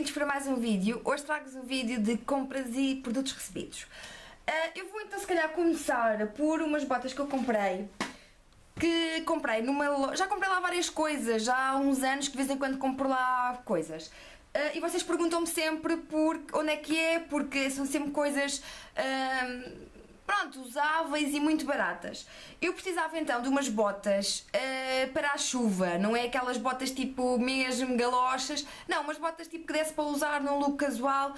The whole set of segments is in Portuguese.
bem-vindos para mais um vídeo. Hoje trago-vos um vídeo de compras e produtos recebidos. Uh, eu vou então se calhar começar por umas botas que eu comprei. Que comprei numa loja... Já comprei lá várias coisas, já há uns anos que de vez em quando compro lá coisas. Uh, e vocês perguntam-me sempre por onde é que é, porque são sempre coisas... Uh, pronto, usáveis e muito baratas. Eu precisava então de umas botas uh, para a chuva, não é aquelas botas tipo mesmo galochas, não, umas botas tipo que desse para usar num look casual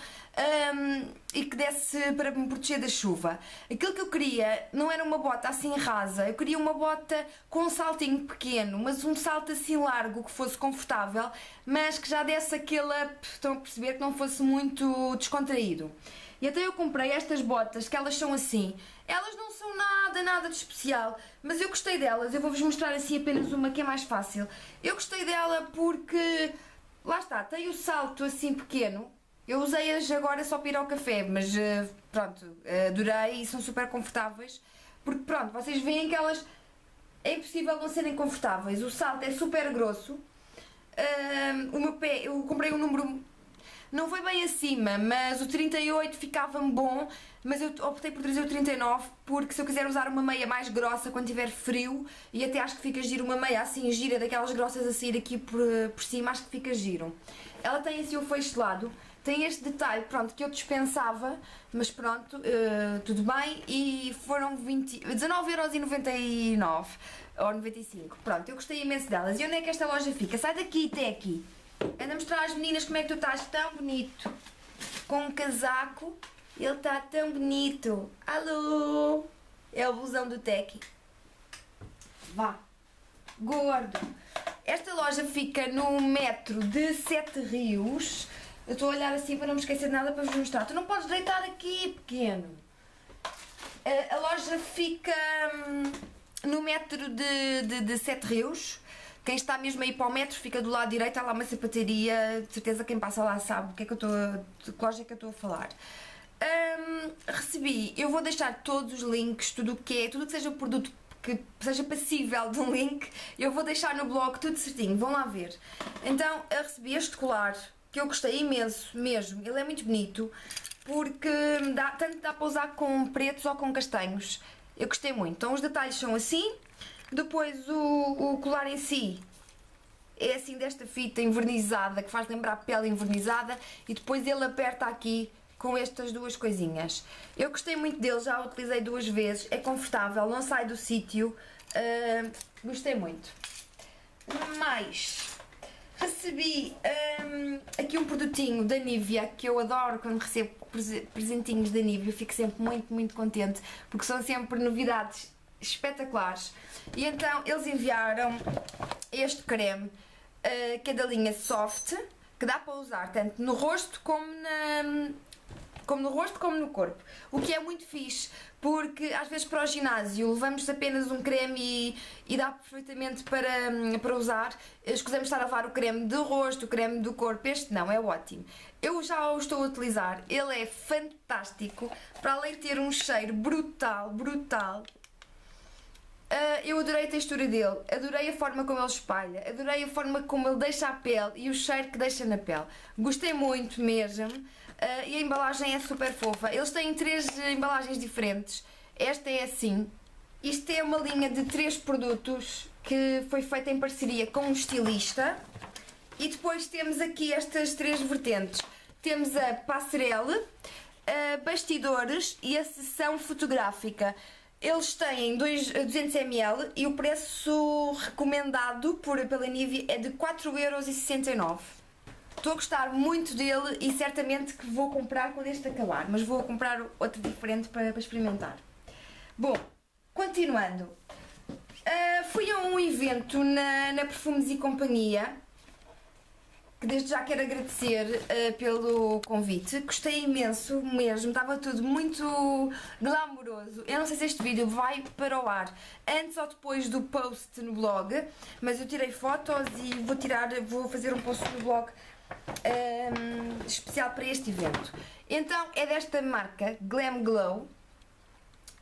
um, e que desse para me proteger da chuva. Aquilo que eu queria não era uma bota assim rasa, eu queria uma bota com um saltinho pequeno, mas um salto assim largo que fosse confortável, mas que já desse aquele estão a perceber, que não fosse muito descontraído. E até eu comprei estas botas, que elas são assim. Elas não são nada, nada de especial, mas eu gostei delas. Eu vou-vos mostrar assim apenas uma que é mais fácil. Eu gostei dela porque, lá está, tem o salto assim pequeno. Eu usei-as agora só para ir ao café, mas eh, pronto, adorei e são super confortáveis. Porque pronto, vocês veem que elas é impossível não serem confortáveis. O salto é super grosso. o meu pé, eu comprei um número não foi bem acima, mas o 38 ficava-me bom, mas eu optei por trazer o 39 porque se eu quiser usar uma meia mais grossa quando tiver frio, e até acho que fica giro uma meia assim gira, daquelas grossas a sair aqui por, por cima, acho que fica giro. Ela tem assim o fecho de lado, tem este detalhe, pronto, que eu dispensava, mas pronto, uh, tudo bem, e foram 19,99€ ou 95, pronto, eu gostei imenso delas. E onde é que esta loja fica? Sai daqui até aqui. Anda a mostrar às meninas como é que tu estás tão bonito. Com um casaco. Ele está tão bonito. Alô? É o blusão do Teki. Vá. Gordo. Esta loja fica no metro de Sete Rios. Eu estou a olhar assim para não me esquecer de nada para vos mostrar. Tu não podes deitar aqui, pequeno. A, a loja fica hum, no metro de, de, de Sete Rios. Quem está mesmo aí para o metro fica do lado direito, há lá uma sapataria, de certeza quem passa lá sabe o que é que eu estou, de que loja é que eu estou a falar. Um, recebi, eu vou deixar todos os links, tudo o que é, tudo que seja produto que seja passível de um link, eu vou deixar no blog tudo certinho, vão lá ver. Então, eu recebi este colar, que eu gostei imenso, mesmo, ele é muito bonito, porque dá, tanto dá para usar com pretos ou com castanhos, eu gostei muito. Então os detalhes são assim, depois o, o colar em si é assim desta fita envernizada que faz lembrar pele envernizada e depois ele aperta aqui com estas duas coisinhas. Eu gostei muito dele, já o utilizei duas vezes, é confortável, não sai do sítio, uh, gostei muito. Mais, recebi um, aqui um produtinho da Nivea que eu adoro quando recebo presentinhos da Nivea, fico sempre muito, muito contente porque são sempre novidades espetaculares. E então eles enviaram este creme, uh, que é da linha Soft, que dá para usar tanto no rosto como na, como no rosto como no corpo. O que é muito fixe, porque às vezes para o ginásio levamos apenas um creme e, e dá perfeitamente para, para usar. Escusamos estar a lavar o creme do rosto, o creme do corpo, este não, é ótimo. Eu já o estou a utilizar, ele é fantástico, para além de ter um cheiro brutal, brutal, Uh, eu adorei a textura dele, adorei a forma como ele espalha, adorei a forma como ele deixa a pele e o cheiro que deixa na pele. Gostei muito mesmo uh, e a embalagem é super fofa. Eles têm três embalagens diferentes. Esta é assim. Isto é uma linha de três produtos que foi feita em parceria com um estilista. E depois temos aqui estas três vertentes. Temos a passarela, a bastidores e a sessão fotográfica. Eles têm 200ml e o preço recomendado por, pela Nivea é de 4,69€. Estou a gostar muito dele e certamente que vou comprar quando este acabar, mas vou comprar outro diferente para, para experimentar. Bom, continuando. Uh, fui a um evento na, na Perfumes e Companhia que desde já quero agradecer uh, pelo convite. Gostei imenso mesmo, estava tudo muito glamouroso. Eu não sei se este vídeo vai para o ar antes ou depois do post no blog, mas eu tirei fotos e vou tirar, vou fazer um post no blog um, ehm, especial para este evento. Então é desta marca Glam Glow.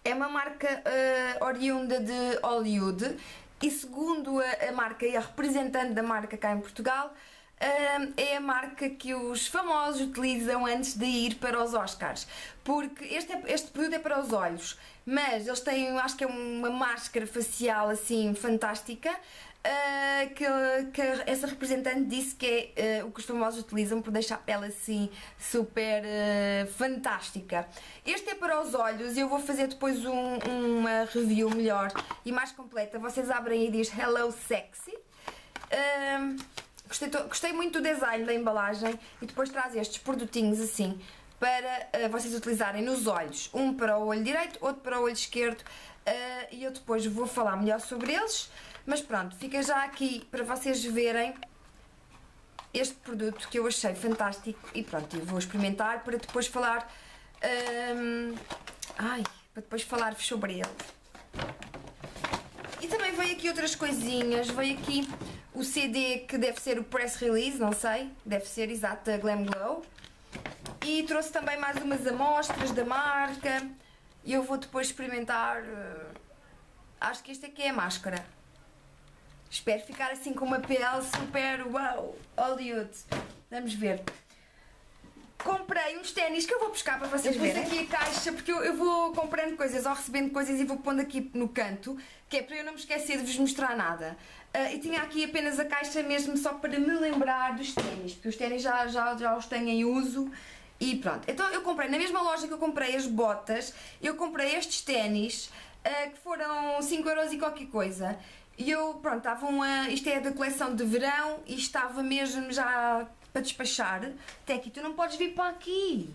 É uma marca uh, oriunda de Hollywood e segundo a, a marca e a representante da marca cá em Portugal, é a marca que os famosos utilizam antes de ir para os Oscars. Porque este, é, este produto é para os olhos, mas eles têm, acho que é uma máscara facial assim fantástica. Uh, que, que, essa representante disse que é uh, o que os famosos utilizam por deixar a pele assim super uh, fantástica. Este é para os olhos e eu vou fazer depois um, uma review melhor e mais completa. Vocês abrem e diz Hello Sexy. Gostei, gostei, muito do design da embalagem e depois traz estes produtinhos assim para vocês utilizarem nos olhos. Um para o olho direito, outro para o olho esquerdo e eu depois vou falar melhor sobre eles. Mas pronto, fica já aqui para vocês verem este produto que eu achei fantástico e pronto, eu vou experimentar para depois falar hum, ai, para depois falar-vos sobre ele e também veio aqui outras coisinhas veio aqui o CD que deve ser o press release, não sei deve ser exato da Glam Glow e trouxe também mais umas amostras da marca e eu vou depois experimentar uh, acho que este aqui é a máscara Espero ficar assim com uma pele super wow, Hollywood. Vamos ver. Comprei uns ténis que eu vou buscar para vocês eu verem. aqui a caixa porque eu, eu, vou comprando coisas ou recebendo coisas e vou pondo aqui no canto, que é para eu não me esquecer de vos mostrar nada. Uh, e tinha aqui apenas a caixa mesmo só para me lembrar dos ténis, porque os ténis já, já, já os tenho em uso e pronto. Então eu comprei, na mesma loja que eu comprei as botas, eu comprei estes ténis uh, que foram 5€ euros e qualquer coisa. E eu, pronto, estavam a. Isto é da coleção de verão e estava mesmo já para despachar. Até aqui, tu não podes vir para aqui.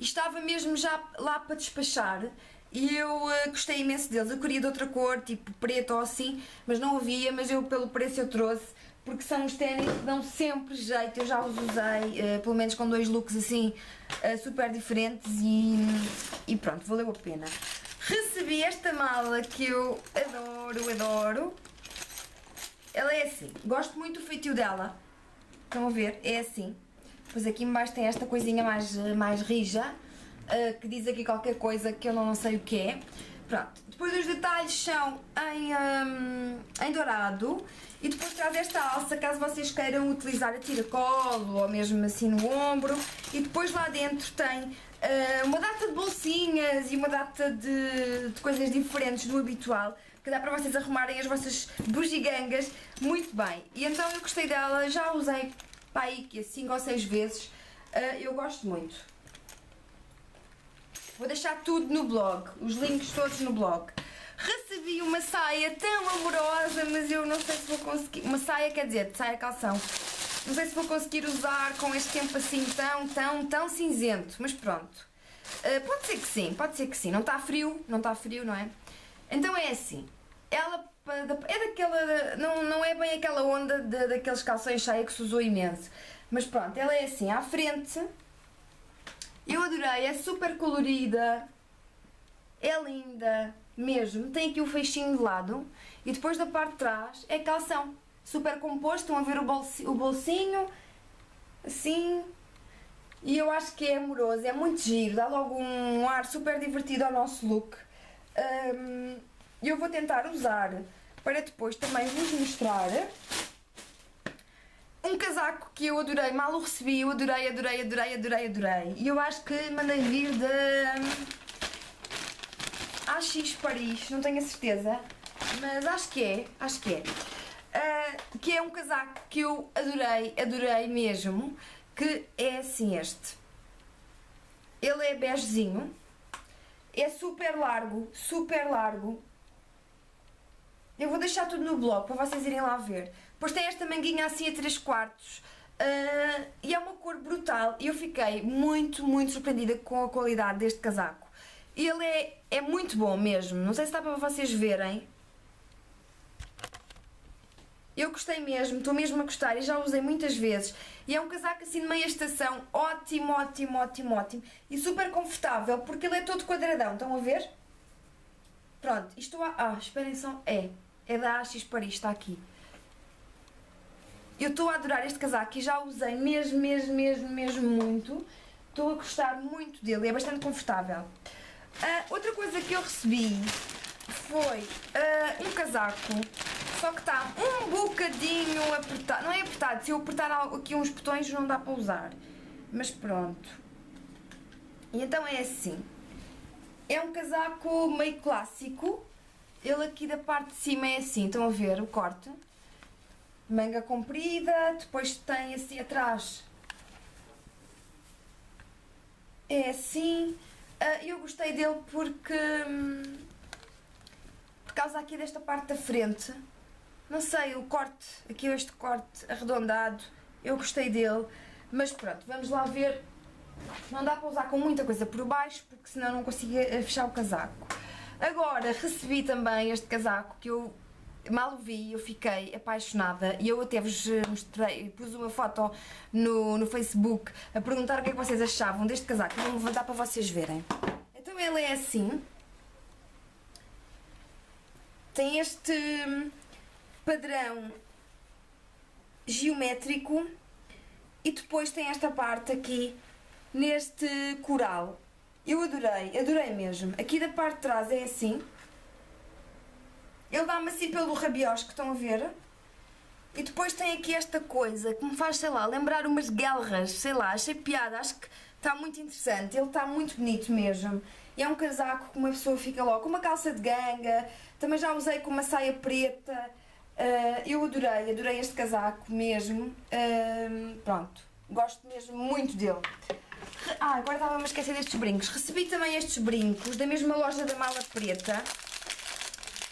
E estava mesmo já lá para despachar. E eu uh, gostei imenso deles. Eu queria de outra cor, tipo preto ou assim, mas não havia. Mas eu, pelo preço, eu trouxe. Porque são os ténis que dão sempre jeito. Eu já os usei, uh, pelo menos com dois looks assim, uh, super diferentes. E, e pronto, valeu a pena. Recebi esta mala que eu adoro, adoro. Ela é assim, gosto muito do feitio dela. Estão a ver? É assim. Depois aqui embaixo tem esta coisinha mais, mais rija, uh, que diz aqui qualquer coisa que eu não, não sei o que é. Pronto. Depois os detalhes são em, um, em dourado e depois traz esta alça caso vocês queiram utilizar a tiracolo ou mesmo assim no ombro. E depois lá dentro tem uh, uma data de bolsinhas e uma data de, de coisas diferentes do habitual que dá para vocês arrumarem as vossas bugigangas muito bem. E então eu gostei dela, já usei para aí 5 ou 6 vezes, uh, eu gosto muito. Vou deixar tudo no blog, os links todos no blog. Recebi uma saia tão amorosa, mas eu não sei se vou conseguir. Uma saia, quer dizer, saia calção. Não sei se vou conseguir usar com este tempo assim tão, tão, tão cinzento, mas pronto. Uh, pode ser que sim, pode ser que sim. Não está frio, não está frio, não é? Então é assim, ela é daquela, não, não é bem aquela onda de, daqueles calções cheia que se usou imenso, mas pronto, ela é assim, à frente, eu adorei, é super colorida, é linda mesmo, tem aqui o feixinho de lado e depois da parte de trás é calção, super composto, estão a ver o bolsinho, assim, e eu acho que é amoroso, é muito giro, dá logo um ar super divertido ao nosso look. Um, eu vou tentar usar para depois também vos mostrar um casaco que eu adorei, mal o recebi, eu adorei, adorei, adorei, adorei, adorei. E eu acho que mandei vir de AX Paris, não tenho a certeza, mas acho que é, acho que é. Uh, que é um casaco que eu adorei, adorei mesmo, que é assim este. Ele é begezinho, é super largo, super largo. Eu vou deixar tudo no blog para vocês irem lá ver. Depois tem esta manguinha assim a 3 quartos. Uh, e é uma cor brutal. E eu fiquei muito, muito surpreendida com a qualidade deste casaco. Ele é, é muito bom mesmo. Não sei se dá para vocês verem. Eu gostei mesmo, estou mesmo a gostar e já usei muitas vezes. E é um casaco assim de meia estação, ótimo, ótimo, ótimo, ótimo. E super confortável, porque ele é todo quadradão, estão a ver? Pronto, isto... A... Ah, esperem só... É, é da AX Paris, está aqui. Eu estou a adorar este casaco e já usei mesmo, mesmo, mesmo, mesmo muito. Estou a gostar muito dele, é bastante confortável. Uh, outra coisa que eu recebi foi uh, um casaco Só que está um bocadinho apertado. Não é apertado, se eu apertar aqui uns botões não dá para usar. Mas pronto. E então é assim. É um casaco meio clássico. Ele aqui da parte de cima é assim, estão a ver o corte? Manga comprida, depois tem assim atrás. É assim. Ah, eu gostei dele porque... Hum, por causa aqui desta parte da frente. Não sei, o corte, aqui este corte arredondado, eu gostei dele. Mas pronto, vamos lá ver não dá para usar com muita coisa por baixo, porque senão não consigo eh, fechar o casaco. Agora, recebi também este casaco que eu mal o vi, eu fiquei apaixonada e eu até vos mostrei, pus uma foto no, no Facebook a perguntar o que é que vocês achavam deste casaco. Vou levantar para vocês verem. Então ele é assim. Tem este padrão geométrico e depois tem esta parte aqui neste coral. Eu adorei, adorei mesmo. Aqui da parte de trás é assim. Ele dá-me assim pelo rabiosco, estão a ver? E depois tem aqui esta coisa que me faz, sei lá, lembrar umas guerras, sei lá, achei piada, acho que está muito interessante, ele está muito bonito mesmo. E é um casaco que uma pessoa fica logo com uma calça de ganga, também já usei com uma saia preta. Uh, eu adorei, adorei este casaco mesmo. Uh, pronto, gosto mesmo muito dele. Ah, agora estava-me a esquecer destes brincos. Recebi também estes brincos da mesma loja da mala preta.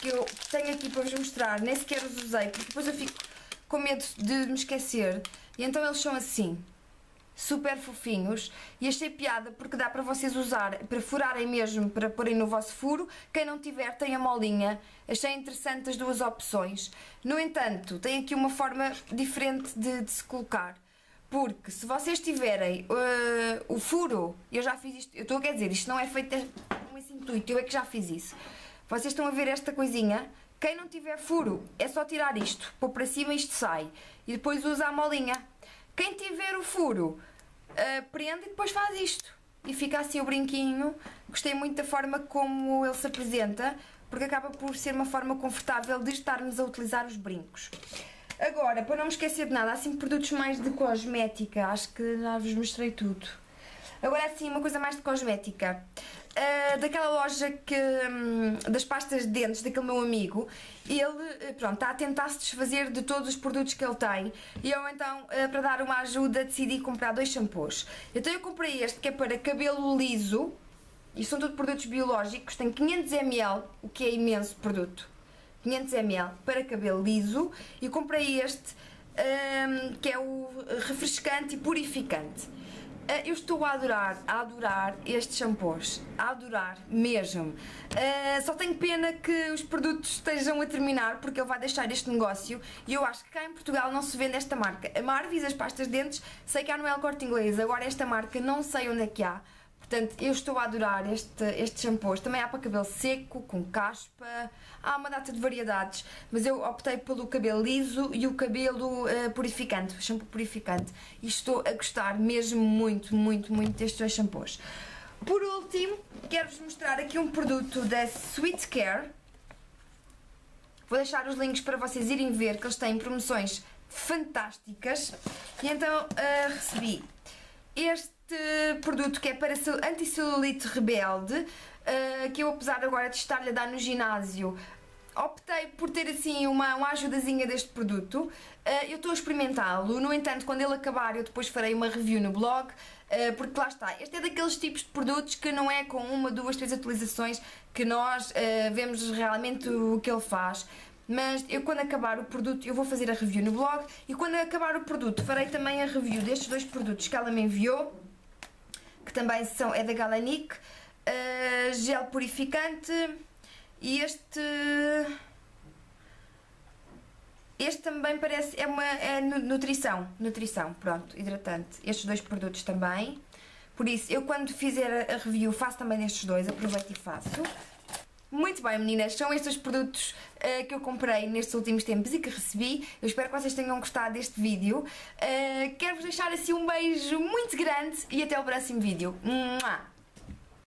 Que eu tenho aqui para vos mostrar. Nem sequer os usei, porque depois eu fico com medo de me esquecer. E então eles são assim. Super fofinhos. E achei piada porque dá para vocês usar, para furarem mesmo, para porem no vosso furo. Quem não tiver tem a molinha. Achei interessante as duas opções. No entanto, tem aqui uma forma diferente de, de se colocar. Porque se vocês tiverem uh, o furo, eu já fiz isto, eu estou a dizer, isto não é feito com esse intuito, eu é que já fiz isso. Vocês estão a ver esta coisinha? Quem não tiver furo, é só tirar isto, pôr para cima isto sai. E depois usa a molinha. Quem tiver o furo, uh, prende e depois faz isto. E fica assim o brinquinho. Gostei muito da forma como ele se apresenta, porque acaba por ser uma forma confortável de estarmos a utilizar os brincos. Agora, para não me esquecer de nada, há assim produtos mais de cosmética, acho que já vos mostrei tudo. Agora assim, uma coisa mais de cosmética. Uh, daquela loja que, um, das pastas de dentes daquele meu amigo, ele eh, pronto, está a tentar se desfazer de todos os produtos que ele tem e eu então, uh, para dar uma ajuda, decidi comprar dois shampoos. Então eu comprei este que é para cabelo liso, e são todos produtos biológicos, tem 500ml, o que é imenso produto. 500ml para cabelo liso e comprei este um, que é o refrescante e purificante. Uh, eu estou a adorar, a adorar estes shampoos, a adorar mesmo. Uh, só tenho pena que os produtos estejam a terminar porque ele vai deixar este negócio e eu acho que cá em Portugal não se vende esta marca. A Marvis, as pastas de dentes, sei que há no El Corte Inglês, agora esta marca não sei onde é que há. Portanto, eu estou a adorar este, este shampoo. Também há para cabelo seco, com caspa, há uma data de variedades, mas eu optei pelo cabelo liso e o cabelo uh, purificante, o shampoo purificante. E estou a gostar mesmo muito, muito, muito destes dois shampoos. Por último, quero-vos mostrar aqui um produto da Sweet Care. Vou deixar os links para vocês irem ver, que eles têm promoções fantásticas. E então uh, recebi este produto que é para anti-celulite rebelde, uh, que eu apesar agora de estar-lhe a dar no ginásio, optei por ter assim uma, uma ajudazinha deste produto. Uh, eu estou a experimentá-lo, no entanto, quando ele acabar, eu depois farei uma review no blog, uh, porque lá está. Este é daqueles tipos de produtos que não é com uma, duas, três atualizações que nós vemos realmente o que ele faz. Mas eu quando acabar o produto, eu vou fazer a review no blog e quando acabar o produto farei também a review destes dois produtos que ela me enviou que também são, é da Galanic, uh, gel purificante e este este também parece, é uma é nutrição, nutrição, pronto, hidratante. Estes dois produtos também. Por isso, eu quando fizer a review faço também destes dois, aproveito e faço. Muito bem, meninas, são estes os produtos uh, que eu comprei nestes últimos tempos e que recebi. Eu espero que vocês tenham gostado deste vídeo. Uh, Quero-vos deixar assim um beijo muito grande e até o próximo vídeo. Mua!